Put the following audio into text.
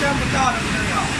见不到的朋友。